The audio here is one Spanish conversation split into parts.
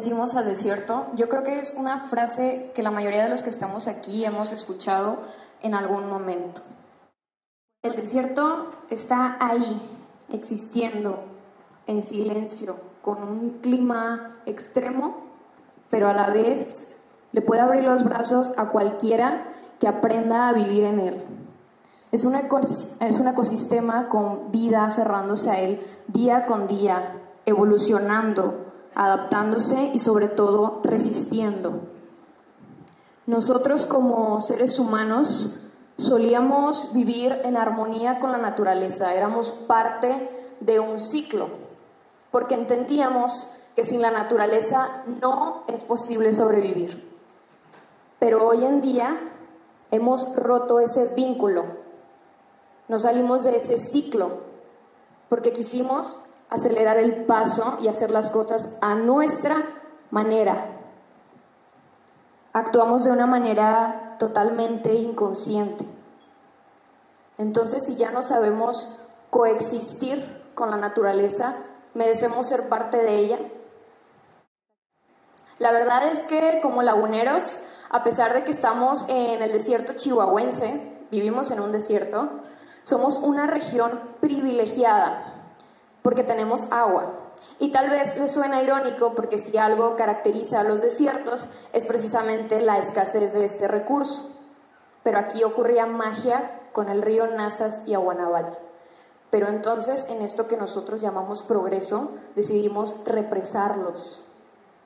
vencimos al desierto, yo creo que es una frase que la mayoría de los que estamos aquí hemos escuchado en algún momento. El desierto está ahí, existiendo, en silencio, con un clima extremo, pero a la vez le puede abrir los brazos a cualquiera que aprenda a vivir en él. Es un ecosistema con vida aferrándose a él día con día, evolucionando, adaptándose y sobre todo resistiendo. Nosotros como seres humanos solíamos vivir en armonía con la naturaleza, éramos parte de un ciclo, porque entendíamos que sin la naturaleza no es posible sobrevivir. Pero hoy en día hemos roto ese vínculo, nos salimos de ese ciclo, porque quisimos acelerar el paso y hacer las cosas a nuestra manera. Actuamos de una manera totalmente inconsciente. Entonces, si ya no sabemos coexistir con la naturaleza, merecemos ser parte de ella. La verdad es que como laguneros, a pesar de que estamos en el desierto chihuahuense, vivimos en un desierto, somos una región privilegiada porque tenemos agua. Y tal vez les suena irónico porque si algo caracteriza a los desiertos es precisamente la escasez de este recurso. Pero aquí ocurría magia con el río Nazas y Aguanaval. Pero entonces en esto que nosotros llamamos progreso decidimos represarlos.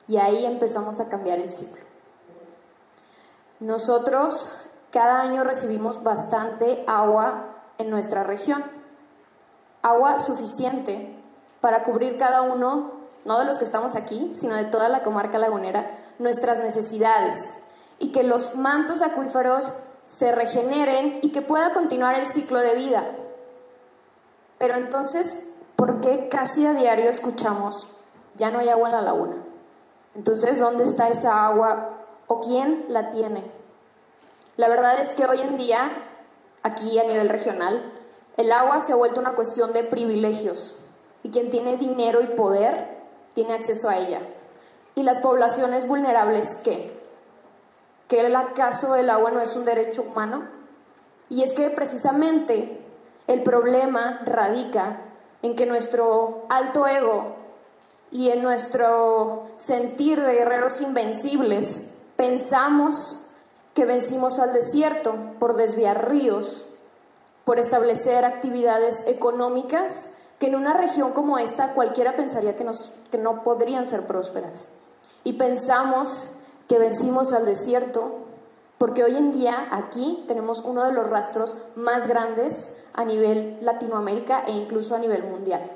Y ahí empezamos a cambiar el ciclo. Nosotros cada año recibimos bastante agua en nuestra región agua suficiente para cubrir cada uno, no de los que estamos aquí, sino de toda la comarca lagunera, nuestras necesidades y que los mantos acuíferos se regeneren y que pueda continuar el ciclo de vida. Pero entonces, ¿por qué casi a diario escuchamos, ya no hay agua en la laguna? Entonces, ¿dónde está esa agua o quién la tiene? La verdad es que hoy en día, aquí a nivel regional, el agua se ha vuelto una cuestión de privilegios y quien tiene dinero y poder tiene acceso a ella. ¿Y las poblaciones vulnerables qué? ¿Que el acaso el agua no es un derecho humano? Y es que precisamente el problema radica en que nuestro alto ego y en nuestro sentir de guerreros invencibles pensamos que vencimos al desierto por desviar ríos por establecer actividades económicas que en una región como esta cualquiera pensaría que, que no podrían ser prósperas. Y pensamos que vencimos al desierto porque hoy en día aquí tenemos uno de los rastros más grandes a nivel Latinoamérica e incluso a nivel mundial.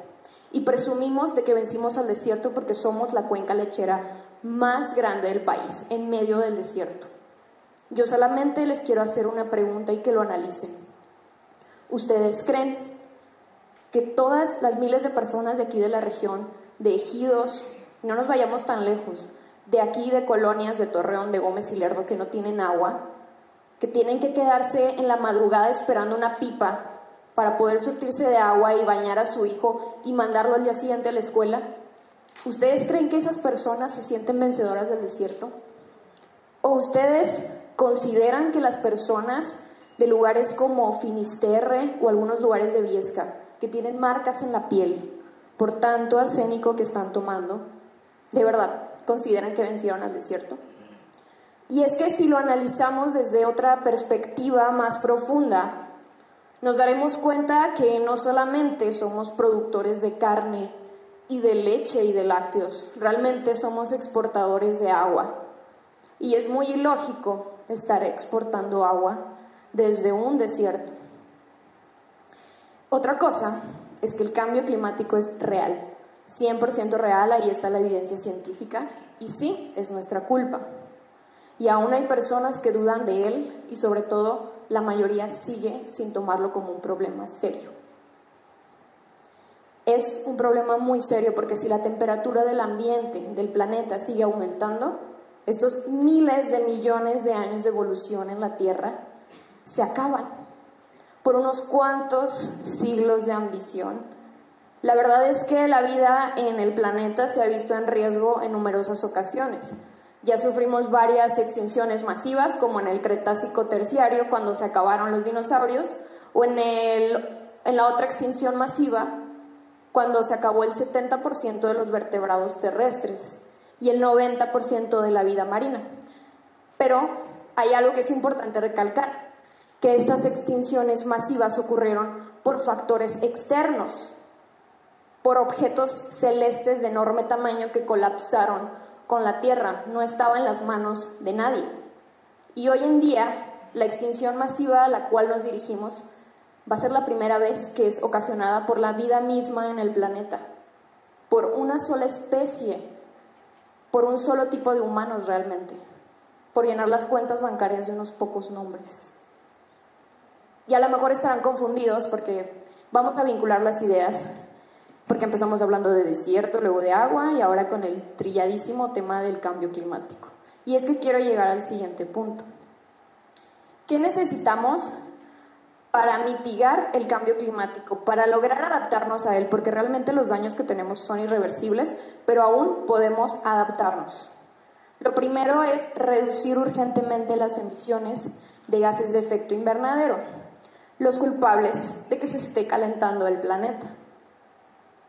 Y presumimos de que vencimos al desierto porque somos la cuenca lechera más grande del país, en medio del desierto. Yo solamente les quiero hacer una pregunta y que lo analicen. ¿Ustedes creen que todas las miles de personas de aquí de la región, de ejidos, no nos vayamos tan lejos, de aquí de colonias de Torreón, de Gómez y Lerdo que no tienen agua, que tienen que quedarse en la madrugada esperando una pipa para poder surtirse de agua y bañar a su hijo y mandarlo al día siguiente a la escuela? ¿Ustedes creen que esas personas se sienten vencedoras del desierto? ¿O ustedes consideran que las personas de lugares como Finisterre o algunos lugares de Viesca, que tienen marcas en la piel por tanto arsénico que están tomando, de verdad consideran que vencieron al desierto. Y es que si lo analizamos desde otra perspectiva más profunda, nos daremos cuenta que no solamente somos productores de carne y de leche y de lácteos, realmente somos exportadores de agua. Y es muy ilógico estar exportando agua desde un desierto. Otra cosa es que el cambio climático es real, 100% real, ahí está la evidencia científica, y sí, es nuestra culpa. Y aún hay personas que dudan de él y sobre todo la mayoría sigue sin tomarlo como un problema serio. Es un problema muy serio porque si la temperatura del ambiente, del planeta, sigue aumentando, estos miles de millones de años de evolución en la Tierra se acaban por unos cuantos siglos de ambición La verdad es que la vida en el planeta se ha visto en riesgo en numerosas ocasiones. Ya sufrimos varias extinciones masivas, como en el Cretácico terciario, cuando se acabaron los dinosaurios, o en, en la otra extinción masiva, cuando se acabó el 70% de los vertebrados terrestres y el 90% de la vida marina. Pero hay algo que es importante recalcar, que estas extinciones masivas ocurrieron por factores externos, por objetos celestes de enorme tamaño que colapsaron con la Tierra, no estaba en las manos de nadie. Y hoy en día, la extinción masiva a la cual nos dirigimos va a ser la primera vez que es ocasionada por la vida misma en el planeta, por una sola especie, por un solo tipo de humanos realmente, por llenar las cuentas bancarias de unos pocos nombres. Y a lo mejor estarán confundidos porque vamos a vincular las ideas porque empezamos hablando de desierto, luego de agua y ahora con el trilladísimo tema del cambio climático. Y es que quiero llegar al siguiente punto. ¿Qué necesitamos para mitigar el cambio climático, para lograr adaptarnos a él? Porque realmente los daños que tenemos son irreversibles, pero aún podemos adaptarnos. Lo primero es reducir urgentemente las emisiones de gases de efecto invernadero, los culpables de que se esté calentando el planeta.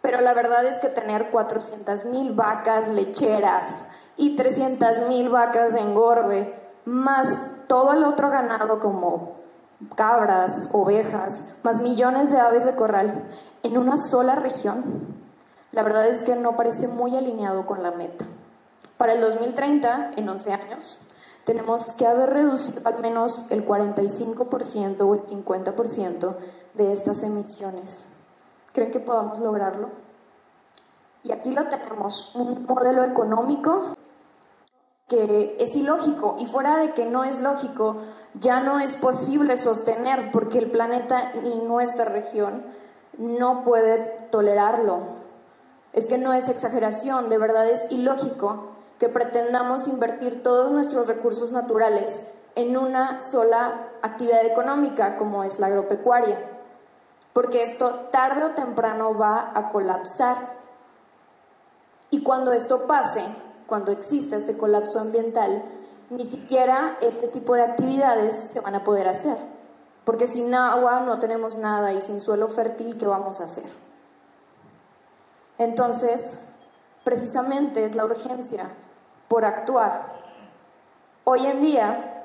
Pero la verdad es que tener 400 mil vacas lecheras y 300 mil vacas de engorde, más todo el otro ganado como cabras, ovejas, más millones de aves de corral en una sola región, la verdad es que no parece muy alineado con la meta. Para el 2030, en 11 años, tenemos que haber reducido al menos el 45% o el 50% de estas emisiones. ¿Creen que podamos lograrlo? Y aquí lo tenemos, un modelo económico que es ilógico y fuera de que no es lógico, ya no es posible sostener porque el planeta y nuestra región no puede tolerarlo. Es que no es exageración, de verdad es ilógico que pretendamos invertir todos nuestros recursos naturales en una sola actividad económica como es la agropecuaria porque esto tarde o temprano va a colapsar. Y cuando esto pase, cuando exista este colapso ambiental, ni siquiera este tipo de actividades se van a poder hacer, porque sin agua no tenemos nada y sin suelo fértil, ¿qué vamos a hacer? Entonces, precisamente es la urgencia por actuar. Hoy en día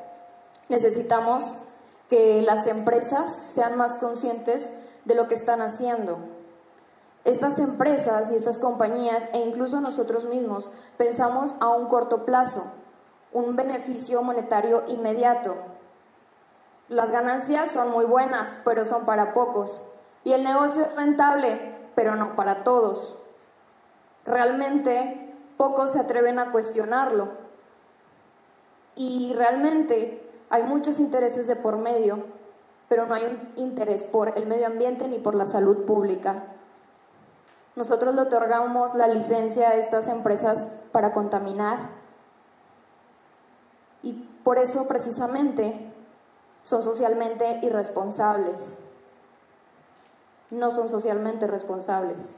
necesitamos que las empresas sean más conscientes de lo que están haciendo. Estas empresas y estas compañías e incluso nosotros mismos pensamos a un corto plazo, un beneficio monetario inmediato. Las ganancias son muy buenas, pero son para pocos. Y el negocio es rentable, pero no para todos. Realmente pocos se atreven a cuestionarlo. Y realmente hay muchos intereses de por medio pero no hay un interés por el medio ambiente ni por la salud pública. Nosotros le otorgamos la licencia a estas empresas para contaminar y por eso precisamente son socialmente irresponsables. No son socialmente responsables.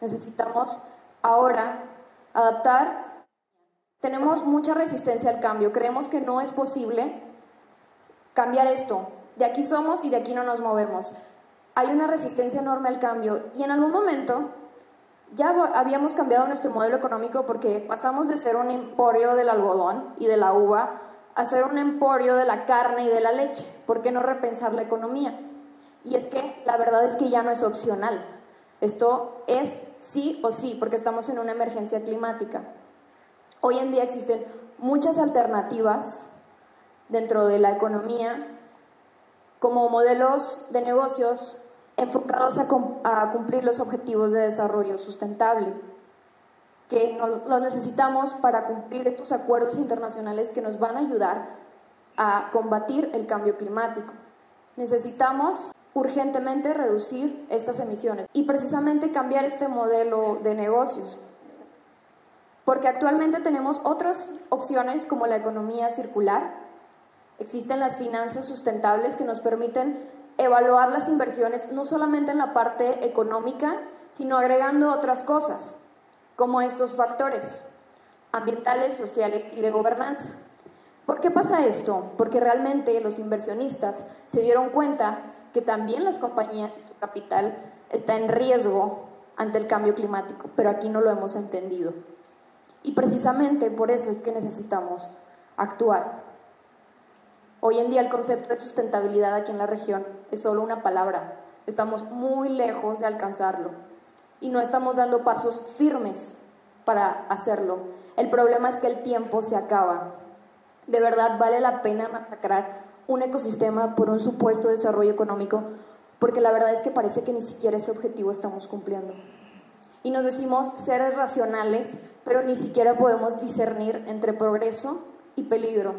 Necesitamos ahora adaptar. Tenemos mucha resistencia al cambio. Creemos que no es posible cambiar esto, de aquí somos y de aquí no nos movemos. Hay una resistencia enorme al cambio y en algún momento ya habíamos cambiado nuestro modelo económico porque pasamos de ser un emporio del algodón y de la uva a ser un emporio de la carne y de la leche. ¿Por qué no repensar la economía? Y es que la verdad es que ya no es opcional. Esto es sí o sí, porque estamos en una emergencia climática. Hoy en día existen muchas alternativas dentro de la economía como modelos de negocios enfocados a, cumplir los objetivos de desarrollo sustentable, que los necesitamos para cumplir estos acuerdos internacionales que nos van a ayudar a combatir el cambio climático. Necesitamos urgentemente reducir estas emisiones y precisamente cambiar este modelo de negocios. Porque actualmente tenemos otras opciones como la economía circular, Existen las finanzas sustentables que nos permiten evaluar las inversiones no solamente en la parte económica, sino agregando otras cosas, como estos factores ambientales, sociales y de gobernanza. ¿Por qué pasa esto? Porque realmente los inversionistas se dieron cuenta que también las compañías y su capital está en riesgo ante el cambio climático, pero aquí no lo hemos entendido. Y precisamente por eso es que necesitamos actuar. Hoy en día el concepto de sustentabilidad aquí en la región es solo una palabra. Estamos muy lejos de alcanzarlo y no estamos dando pasos firmes para hacerlo. El problema es que el tiempo se acaba. De verdad vale la pena masacrar un ecosistema por un supuesto desarrollo económico, porque la verdad es que parece que ni siquiera ese objetivo estamos cumpliendo. Y nos decimos seres racionales, pero ni siquiera podemos discernir entre progreso y peligro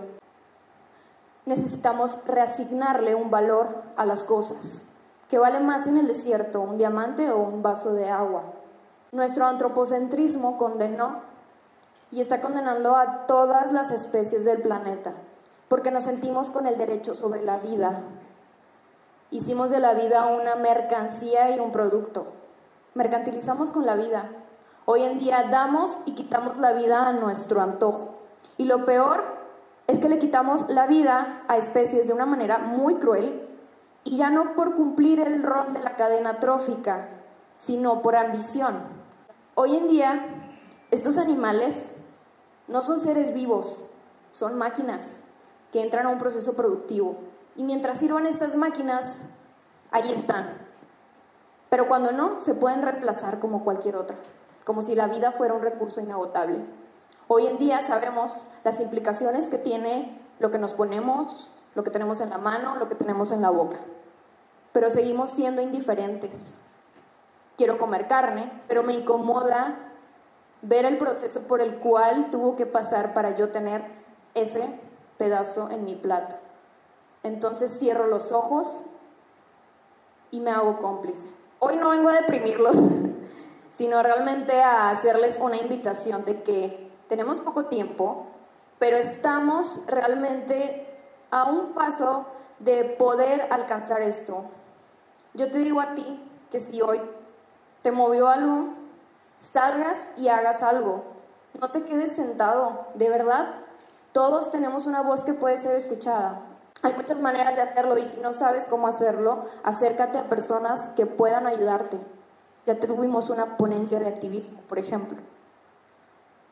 necesitamos reasignarle un valor a las cosas, que vale más en el desierto un diamante o un vaso de agua. Nuestro antropocentrismo condenó y está condenando a todas las especies del planeta, porque nos sentimos con el derecho sobre la vida. Hicimos de la vida una mercancía y un producto. Mercantilizamos con la vida. Hoy en día damos y quitamos la vida a nuestro antojo. Y lo peor es que le quitamos la vida a especies de una manera muy cruel y ya no por cumplir el rol de la cadena trófica, sino por ambición. Hoy en día, estos animales no son seres vivos, son máquinas que entran a un proceso productivo. Y mientras sirvan estas máquinas, ahí están. Pero cuando no, se pueden reemplazar como cualquier otra, como si la vida fuera un recurso inagotable. Hoy en día sabemos las implicaciones que tiene lo que nos ponemos, lo que tenemos en la mano, lo que tenemos en la boca. Pero seguimos siendo indiferentes. Quiero comer carne, pero me incomoda ver el proceso por el cual tuvo que pasar para yo tener ese pedazo en mi plato. Entonces cierro los ojos y me hago cómplice. Hoy no vengo a deprimirlos, sino realmente a hacerles una invitación de que tenemos poco tiempo, pero estamos realmente a un paso de poder alcanzar esto. Yo te digo a ti que si hoy te movió algo, salgas y hagas algo. No te quedes sentado, de verdad. Todos tenemos una voz que puede ser escuchada. Hay muchas maneras de hacerlo y si no sabes cómo hacerlo, acércate a personas que puedan ayudarte. Ya tuvimos una ponencia de activismo, por ejemplo.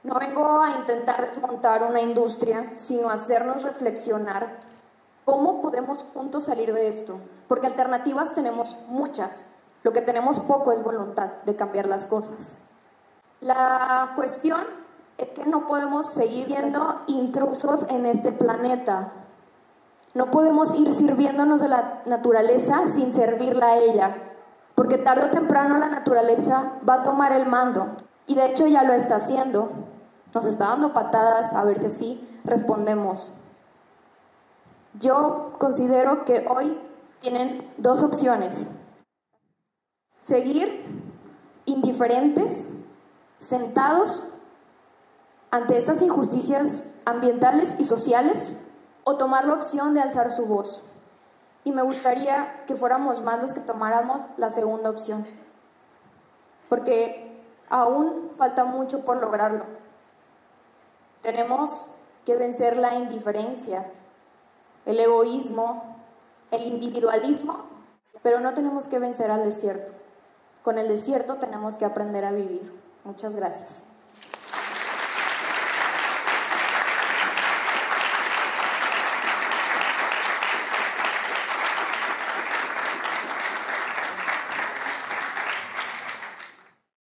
No vengo a intentar desmontar una industria, sino hacernos reflexionar cómo podemos juntos salir de esto, porque alternativas tenemos muchas, lo que tenemos poco es voluntad de cambiar las cosas. La cuestión es que no podemos seguir siendo intrusos en este planeta. No podemos ir sirviéndonos de la naturaleza sin servirla a ella, porque tarde o temprano la naturaleza va a tomar el mando, y de hecho ya lo está haciendo nos está dando patadas a ver si así respondemos. Yo considero que hoy tienen dos opciones. Seguir indiferentes, sentados ante estas injusticias ambientales y sociales, o tomar la opción de alzar su voz. Y me gustaría que fuéramos más los que tomáramos la segunda opción, porque aún falta mucho por lograrlo. Tenemos que vencer la indiferencia, el egoísmo, el individualismo, pero no tenemos que vencer al desierto. Con el desierto tenemos que aprender a vivir. Muchas gracias.